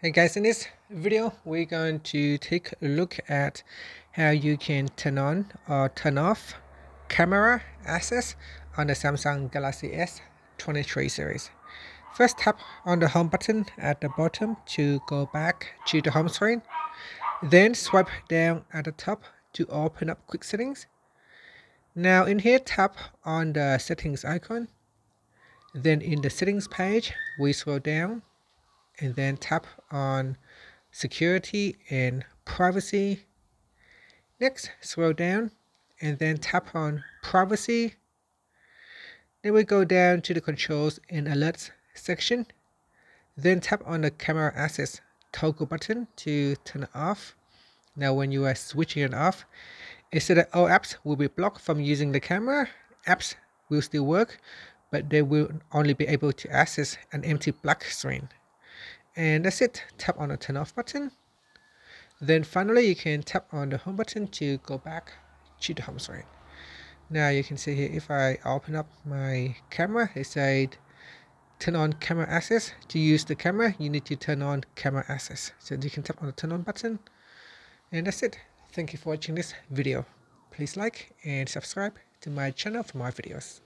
Hey guys, in this video, we're going to take a look at how you can turn on or turn off camera access on the Samsung Galaxy S23 series. First tap on the home button at the bottom to go back to the home screen. Then swipe down at the top to open up quick settings. Now in here, tap on the settings icon. Then in the settings page, we scroll down and then tap on security and privacy. Next, scroll down and then tap on privacy. Then we go down to the controls and alerts section. Then tap on the camera access toggle button to turn it off. Now when you are switching it off, it said that all apps will be blocked from using the camera. Apps will still work, but they will only be able to access an empty black screen and that's it. Tap on the turn off button. Then finally you can tap on the home button to go back to the home screen. Now you can see here if I open up my camera it said turn on camera access. To use the camera you need to turn on camera access. So you can tap on the turn on button. And that's it. Thank you for watching this video. Please like and subscribe to my channel for more videos